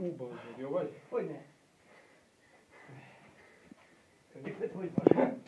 Uba, jó vagy? Hogyne. Köszönöm, hogy van.